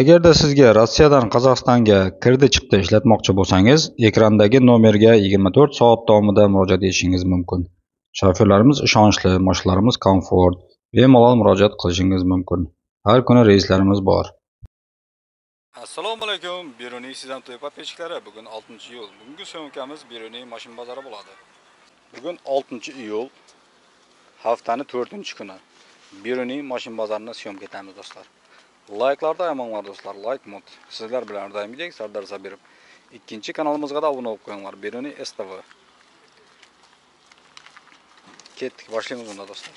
Agarda sizga Rossiyadan Qozog'istonga kirdi-chiqdi ishlatmoqchi bo'lsangiz, ekrandagi nomerga 24 soat davomida murojaat etishingiz mumkin. Shofyorlarimiz ishonchli, mashinalarimiz komfort, bemalol murojaat qilishingiz mumkin. Har kuni reyslarimiz bor. assalomu alaykum beruniy sizdan to'y подписчиклari bugun 6 iyul bugungi syomkamiz beruniy mashin bozori bo'ladi bugun 6 iyul haftani 4 kuni beruniy mashin bozorini syomka etamiz do'stlar layklarda amonlar do'stlar layk mod sizlar bilan doimgidek sardor sabirov ikkinchi kanalimizga da obuna bo'lib qo'yinglar beruniy stv ketdik boshlaymiz bunda do'stlar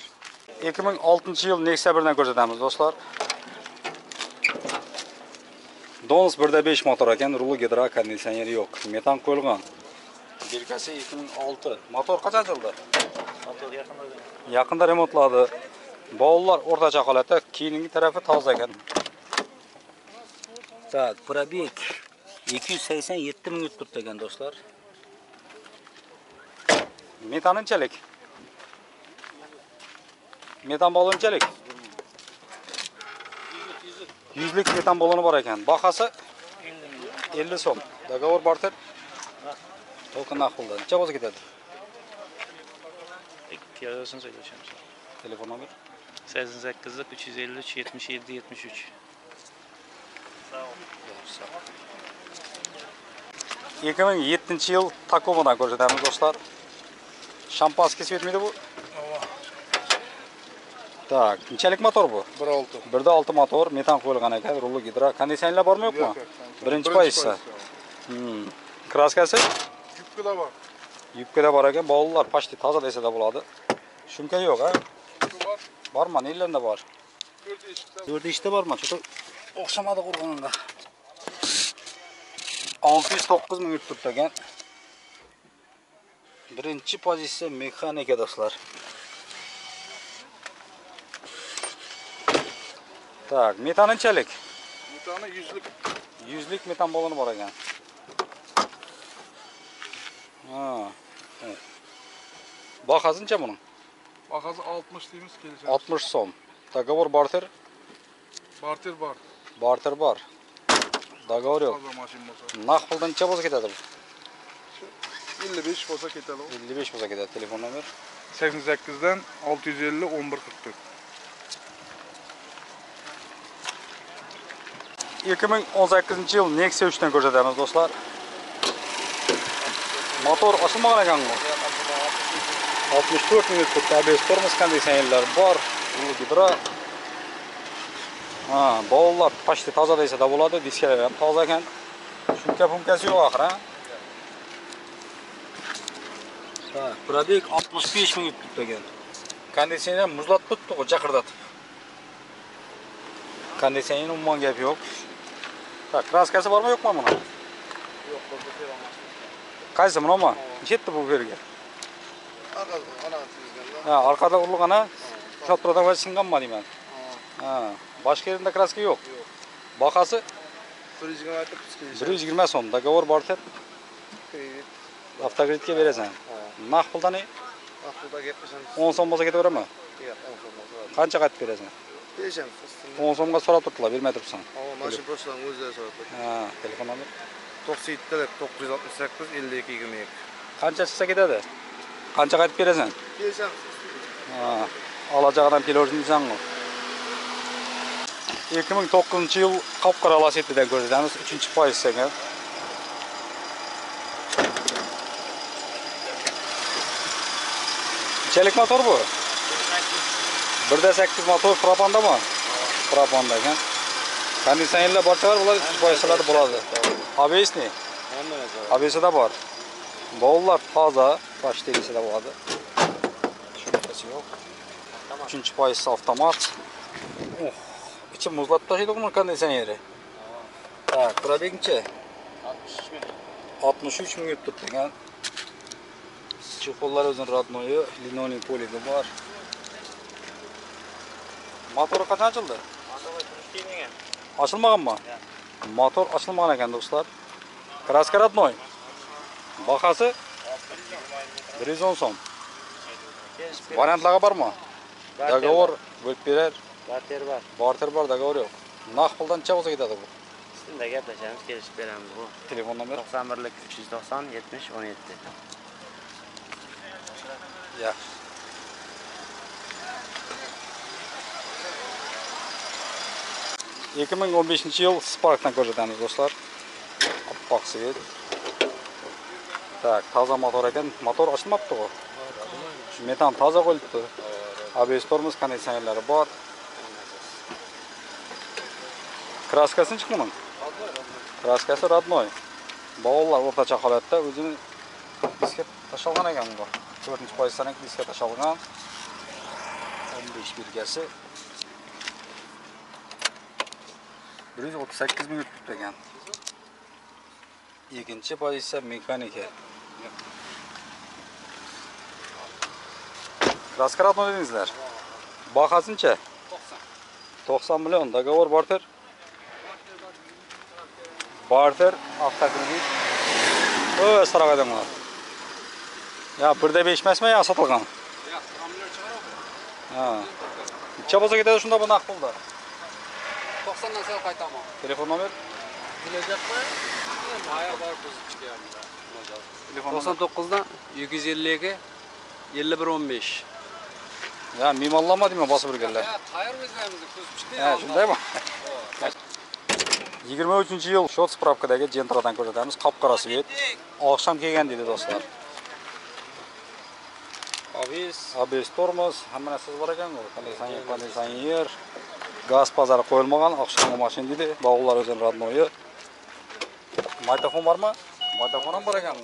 2006 yil nexia birdan ko'rsatamiz do'stlar Donus 1.5 motor ekan, ruli gidro konditsioneri yo'q. Metan qo'yilgan. Birkasi 2006. Motor qachon yaqinda Yaqinda remontladi. Bovullar o'rtacha holatda, keyingi tarafi toza ekan. Так, пробег 287 minut turibdi ekan do'stlar. Metanınchalik. Metan balonchalik. 100lik metan baloni bor ekan. Bahasi 50 so'm. Договор barter. To'lqin naqlda. Necha bo'lsa ketadi? Piyodasini söyleyeceğim. Telefon nomer 88 353 77 73. екі мың жетінші жыл такомадан көрсетеміз достар. Шампанский цвет бұл так нечелік мотор бұл бір алты. Бір де алты мотор метан қойылған екен рулы гидро кондиционерлер бар ма жоқ па бірінші пайызы. краскасы? Юбкада бар. Юбкада бар екен балалар почти таза десе де болады. Шүмке жоқ ә бар. Ма? Нелерінде бар? 4 ешікте бар ма? Что Cho'ta o'xshamadi qurg'onga. 609 ming yurib turibdi ekan. Birinchi pozitsiya mexanika do'stlar. Tak, metanınchalik? Metani 100lik. 100lik metan baloni bor ekan. Ha. evet. Bahasıncha buning? Bahasi 60 deymiz kelishamiz. 60 so'm. Договор barter, Barter bor. barter bor. Договор yo'q. Naq puldan necha bo'lsa ketadi bu? 55 bo'lsa ketadi. 55 bo'lsa ketadi. Telefon nomer 88 dan 650 1144. 2018 yil Nexia 3 dan ko'rsatamiz do'stlar. Motor ochilmagan ekan bu. 64 minut turibdi. ABS tormoz konditsionerlar bor. Gidro. Ha, bovullar почти toza desa da bo'ladi. Diskalar ham toza ekan. Shunka punkasi yo'q axir, ha? Ha, pробег 65 minut turibdi ekan. Konditsioner muzlatib turibdi, chaqirdatib. Konditsioner umuman gap yo'q. Tak, kraskasi bormi yo'qmi buni? Yo'q, bo'lsa beramiz. Qaysi bunimi? Jetdi bu yerga. Arkada ana. Ha, orqada urilgan ha. Shotradan va singanmi deyman. Ha, башқа жерінде краска жоқ бағасы 120 жүз жиырма бір сом договор бар деп кредит автокредитке бересің нақ пұлда не нақ пұлда он сом болса кете бере ма қанша қайтып бересің берешем 10 сомға сұрап тұрдыла бермей тұрсың машина прошлодан өздері сұрап тұрды телефон номер тоқсан жеті тілек тоғыз жүз алпыс сегіз елу екі жиырма екі қанша шықса ала жағынан ғой 2009 yil qop-qora Lacetti'dan ko'rsatamiz, 3-pozitsiyaga. Nechalik motor bu? 1.8 motor propandami? Propanda ekan. Konditsionerlar var, bo'ladi, 3 pozitsiyalar bo'ladi. ABS ne? ABS'da bor. Bovullar toza, почти desada bo'ladi. Shunchasi yo'q. 3 pozitsiya avtomat. Oh, ichi muzlatib tashlaydi buni konditsioneri. Так, пробег necha? 63 ming yurib turibdi ekan. Chexollar o'zini родной, linoleum poligi bor. Motori qachon ochildi? Ochilmaganmi? Motor ochilmagan ekan do'stlar. Kraska родной. Bahasi 110 so'm. Variantlarga bormi? Договор bo'lib berar. Barter bor. Barter bor, договор yo'q. naq puldan necha bo'lsa ketadi bu. Ustida gaplashamiz, kelishib beramiz bu. telefon nomer 91lik 390 70 17. yaxshi ikki ming o'n beshinchi yil sparkdan ko'rsatamiz do'stlar. Oppoq svet так toza motor ekan. Motor ochilmabdi u metan toza qo'yilibdi. Abs tormoz konditsionerlari bor kraskasi chiqdi buning kraskasi родной bog'lar o'rtacha holatda o'zini diska tashalgan ekan bu to'rtinchi pozitsiyadan diska tashalgan o'n besh belgasi bir yuz o'ttiz sakkiz ming yuribdi ekan ikkinchi pozitsiya mexanika kraska родной dedingizlar bahasinicha to'qson million договор barter Barter avtokredit. Öyle sıra kadem var. Ya burada beşmesme ya satılgan. Ya, kamyon çıkar o. Ha. İçe boza gider şunda bu nakbulda. 90'dan sonra kaytama. Telefon nomer? Bilecek mi? Hayır var bozuk çıkıyor. Telefon 99'dan 252 5115. Ya mimallama değil mi basıp geldiler? Ya tayır bizlerimizi kuzum çıktı. He, şundayım. 23 жыл счет справкадағы жентрадан көрсетеміз қап қарасы свет ақшам келген дейді достар обез обез тормоз hamma narsasi бар екен ғой кондиционер кондиционер газ пазары қойылмаған ақшаңы машина дейді бауылар өзінің родное магнитофон бар ма магнитофон бар екен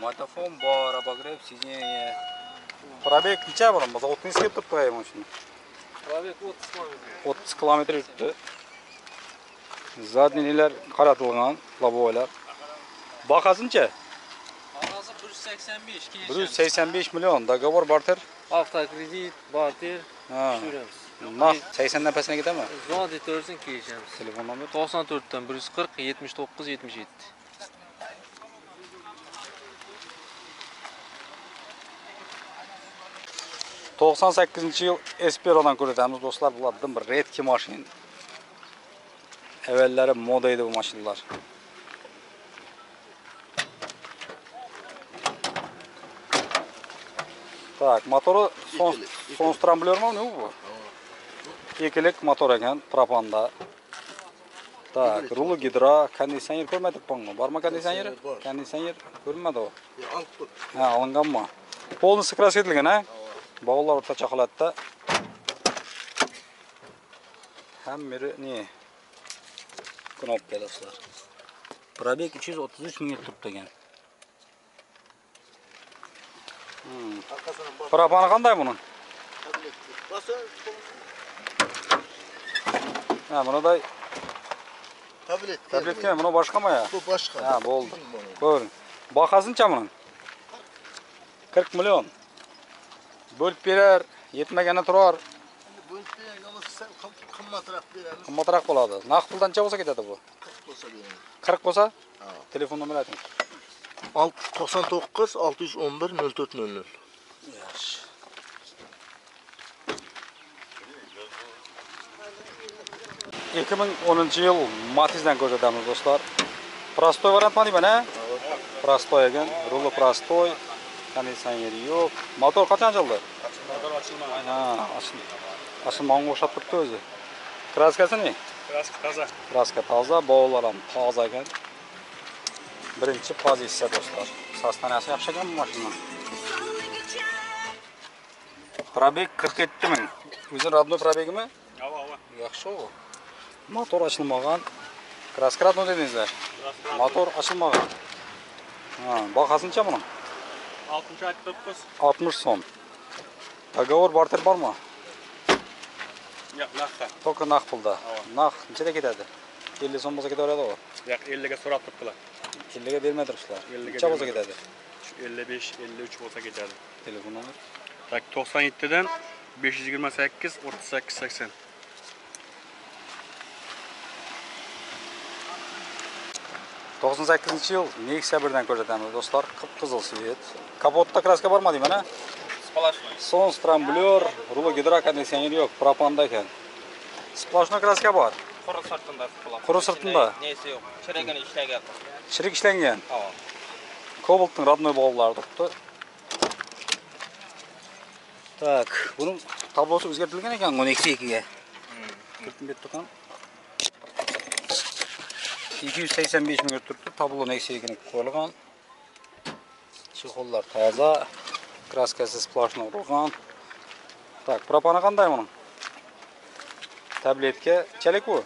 магнитофон бар обогрев сиденье пробег неча бұрын заводтың ескеріп тұрып қояйын машина пробег отыз километр отыз километр Zaten iler qaratılğan laboylar. Baxasınca 185 185 milyon dogovor barter. Avtokredit barter. Ha. Naq 80dan pastına ketadimi? Zot etaversin kelishamiz. Telefon nomer 94 dan 140 79 77. to'qson sakkizinchi yil esperodan ko'rsatamiz do'stlar bular bir redki mashina avvallari moda edi bu mashinalar так motori son stramblyormi nima bu ikkilik motor ekan propanda так ruli gidro konditsioner ko'rmadyapmanmi bormi konditsioner konditsioner ko'rinmadi u ha olinganmi полностью краска etilgan a bog'lar o'rtacha holatda hammeri ne Knopka do'stlar probeg uch yuz o'ttiz uch mingga turibdi ekan Hmm. propani qanday buni ha bunaday Tablet. tabletka buni boshqami ya? Bu başka. ha bo'ldi ko'ring bahasinicha buni qirq million. Bo'lib berar yetmagani turar берсең қымбатырақ береміз болады нақ пұл қанша болса кетеді бұл қырық болса береміз қырық болса телефон нөмірі айтыңыз тоқсан тоғыз алты жүз он бір нөл төрт нөл нөл ikki ming o'ninchi yil matizdan ko'rsatamiz do'stlar. Prostoy variant mana mana ekan ruli prostoy yo'q. Motor qachon ысымаған қоршап тұрды өзі краскасы не краска таза краска таза бауларам таза екен бірінші позиция достар состояниясы жақсы екен бұл машинаның пробег қырық жеті мың өзі родной пробегі ме ава ава жақсы ғой мотор ашылмаған краска родной дедіңіздер мотор ашылмаған бағасы неше мұның алтыншы айтып тұрыппыз алтмыш сом договор бартер бар ма yo'q naqdda только naq pulda naq nechada ketadi. Ellik so'm bo'lsa ketaveradi u yo'q elliga so'rab turibdilar. Ellikga bermay turibsizlar Ellikga necha bo'lsa ketadi? Ellik besh ellik uch bo'lsa ketadi. Telefon nomer tak to'qson yettidan besh yuz yigirma sakkiz o'ttiz sakkiz sakson. To'qson sakkizinchi yil nexia birdan ko'rsatamiz do'stlar. Qip qizil svet kapotda kraska bormi deyman сплошной? Солнц, трамблер, рулы гидра, кондиционер пропанда екен. Сплошной краска бар. Құры сыртында сплошной. Құры сыртында. Несі жоқ, ішленген? Родной болғылары тұқты. Так, бұның таблосы өзгертілген екен 12-2-ге. Кілтінбет тұқан. 285 мың өттірді, табло 12-2-ге қойылған. Таза. Kraskasi splashni urilgan. Tak, propani qanday buning? Tabletka chalik bu.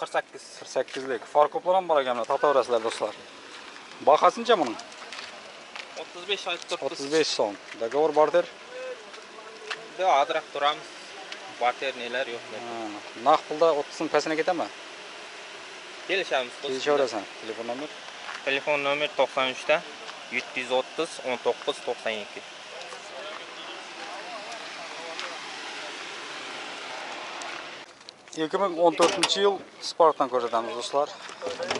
48. 48 lik. Farqoplar ham bor ekan, tataverasizlar do'stlar. Bahasınca buning? 35 aytib turibmiz. 35 so'm. Договор barter. Azroq turamiz. Barter nelar yo'q. Naq pulda 30 so'm pasina ketami? Kelishamiz. Kelishaverasan. Telefon nomer Telefon nomer 93 ta 730 19 92 2014 жыл Спартан көжедамыз достар.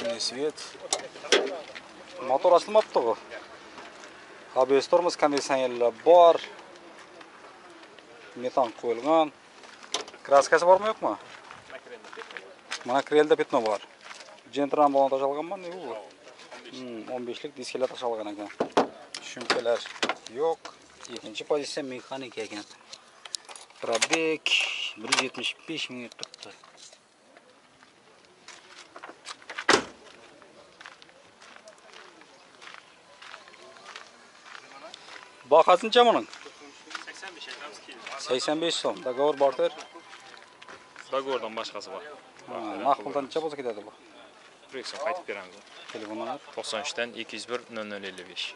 Міне свет. Мотор ашылмапты ғой. ABS тормоз кондиционерлер бар. Метан қойылған. Краскасы бар ма жоқ ма? Мына крельде пятно бар. Джентран болғанда жалған ба не бұл? 15 lik diskalar tashalgan ekan. Shumkalar yo'q. Ikkinchi pozitsiya mexanika ekan. Probek 175 ming turibdi. Bahasınca buning? 85 so'm. Dogovor barter. Dogovordan boshqasi bor. Ha, Naq puldan necha bo'lsa ketadi bu? Bir so'm qaytib beramiz. Telefonlar 93'ten 201 0055.